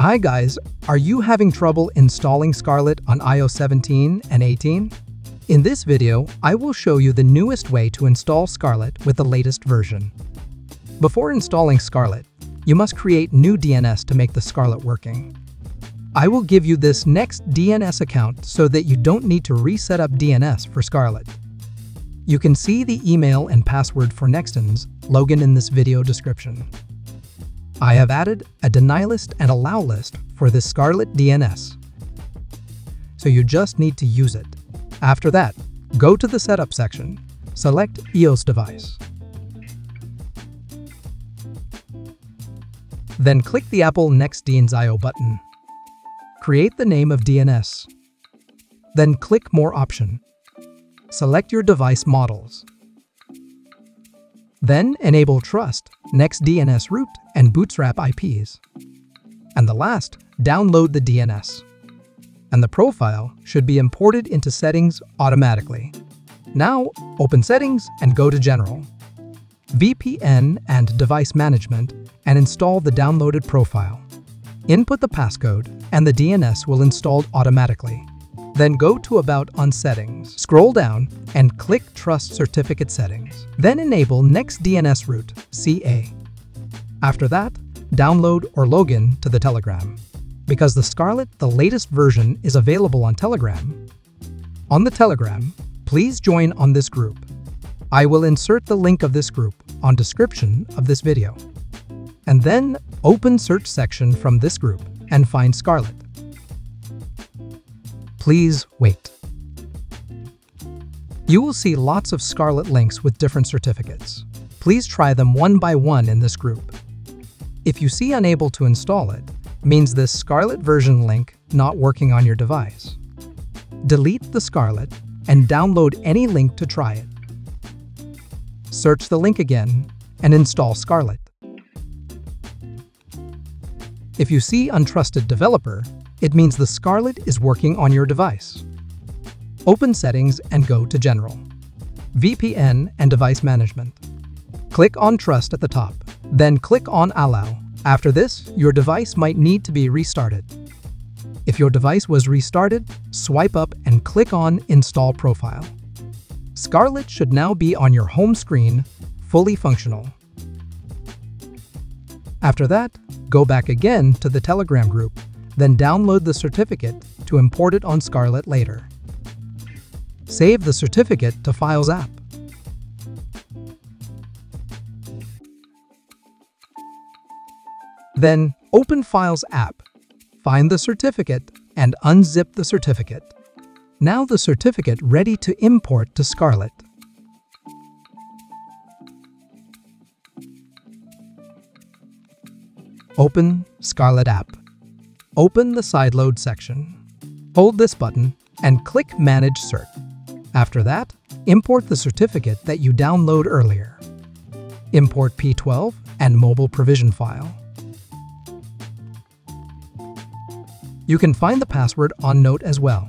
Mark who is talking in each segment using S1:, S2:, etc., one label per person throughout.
S1: Hi guys, are you having trouble installing Scarlet on iOS 17 and 18? In this video, I will show you the newest way to install Scarlet with the latest version. Before installing Scarlet, you must create new DNS to make the Scarlet working. I will give you this next DNS account so that you don't need to reset up DNS for Scarlet. You can see the email and password for NextDNS login in this video description. I have added a deny list and allow list for this Scarlet DNS. So you just need to use it. After that, go to the Setup section, select iOS device. Then click the Apple NextDNS IO button. Create the name of DNS. Then click More option. Select your device models. Then enable Trust, NextDNS root, and Bootstrap IPs. And the last, download the DNS. And the profile should be imported into Settings automatically. Now, open Settings and go to General. VPN and Device Management and install the downloaded profile. Input the passcode and the DNS will install automatically. Then go to About on Settings, scroll down, and click Trust Certificate Settings. Then enable Next DNS Root, CA. After that, download or login to the Telegram. Because the Scarlet, the latest version, is available on Telegram. On the Telegram, please join on this group. I will insert the link of this group on description of this video. And then open search section from this group and find Scarlet. Please wait. You will see lots of Scarlet links with different certificates. Please try them one by one in this group. If you see unable to install it, means this Scarlet version link not working on your device. Delete the Scarlet and download any link to try it. Search the link again and install Scarlet. If you see Untrusted Developer, it means the Scarlet is working on your device. Open Settings and go to General. VPN and Device Management. Click on Trust at the top, then click on Allow. After this, your device might need to be restarted. If your device was restarted, swipe up and click on Install Profile. Scarlet should now be on your home screen, fully functional. After that, go back again to the Telegram group then download the certificate to import it on Scarlet later. Save the certificate to Files app. Then open Files app, find the certificate, and unzip the certificate. Now the certificate ready to import to Scarlet. Open Scarlet app. Open the sideload section. Hold this button and click Manage Cert. After that, import the certificate that you download earlier. Import P12 and mobile provision file. You can find the password on Note as well.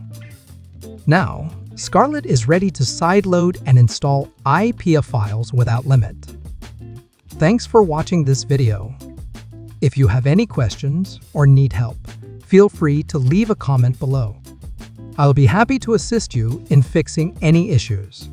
S1: Now, Scarlet is ready to sideload and install IPA files without limit. Thanks for watching this video. If you have any questions or need help, feel free to leave a comment below. I'll be happy to assist you in fixing any issues.